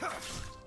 Ha!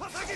はたき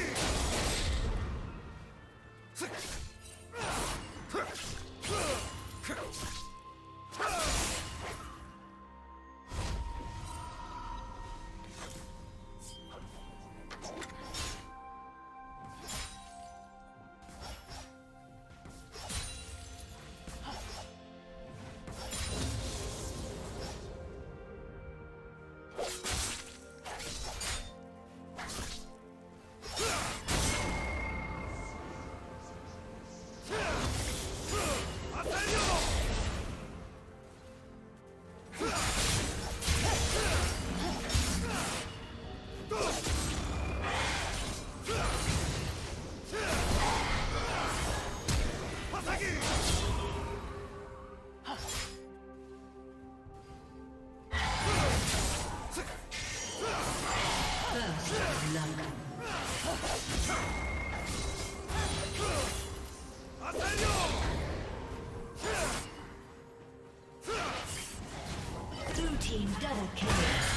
Double kill.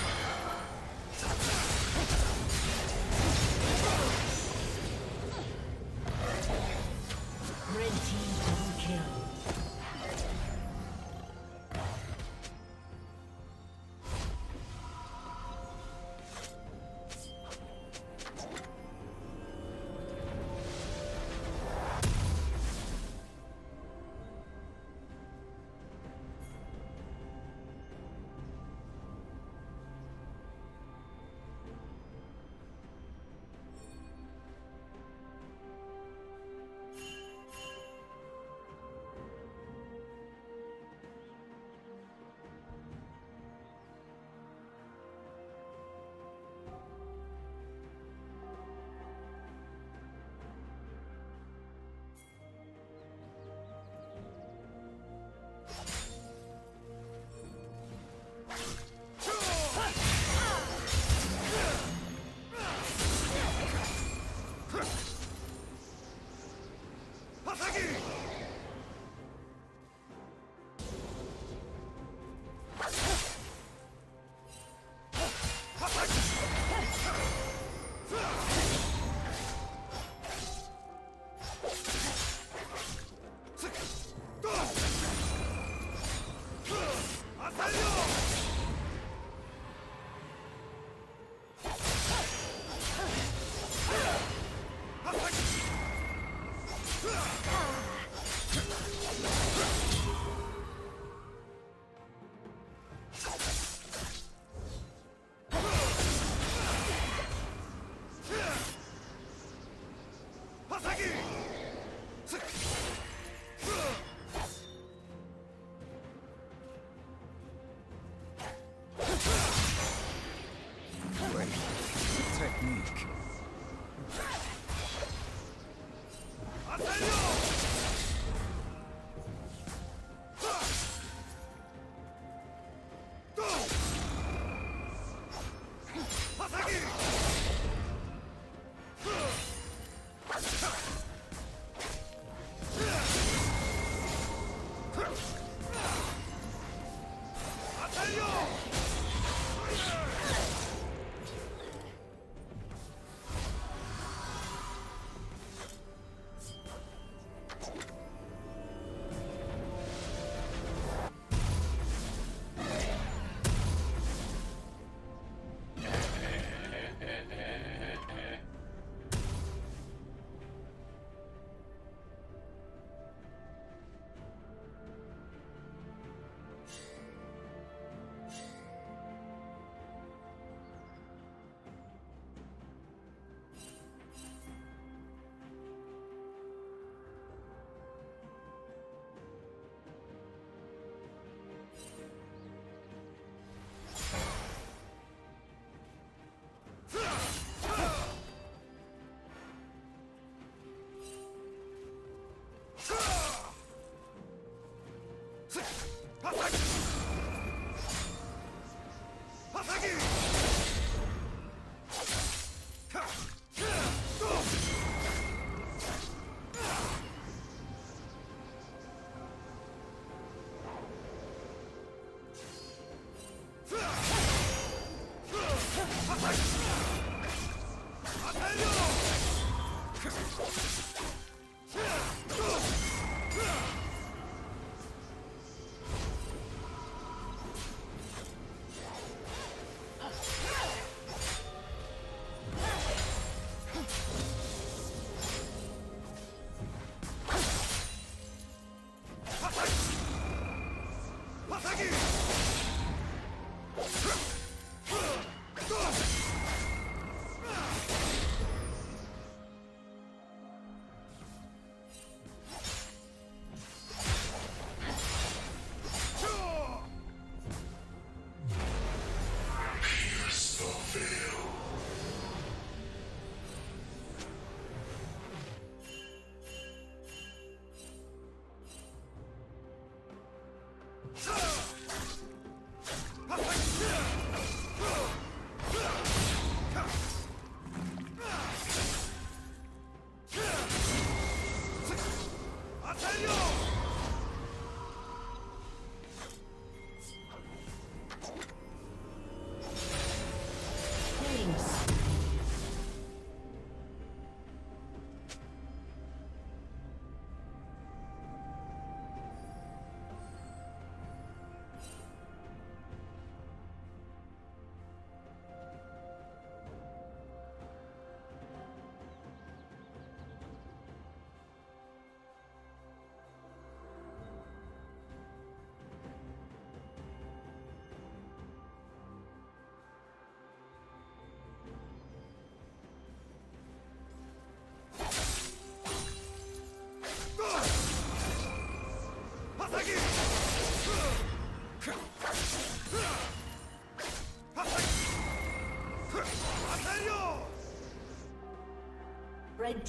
Attack!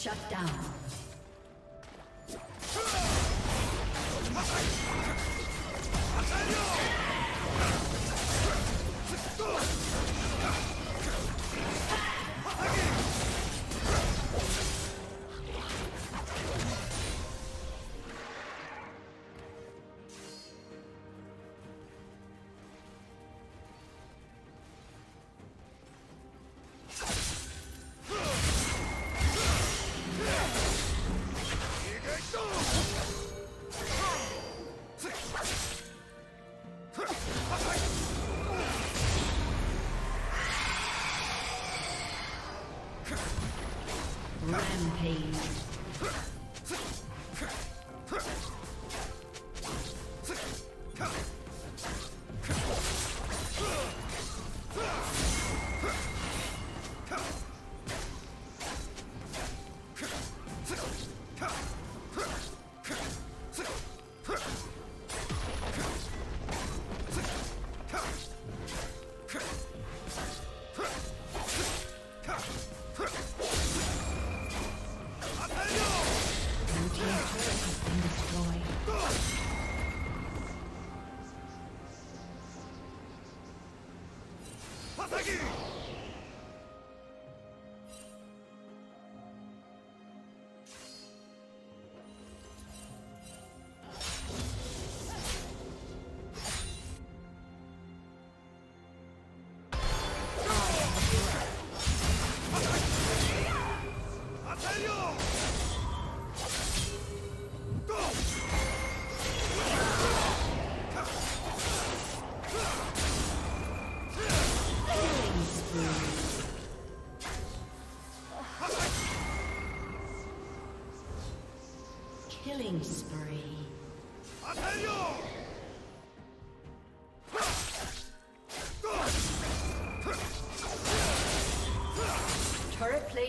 Shut down.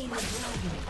slain the dragon.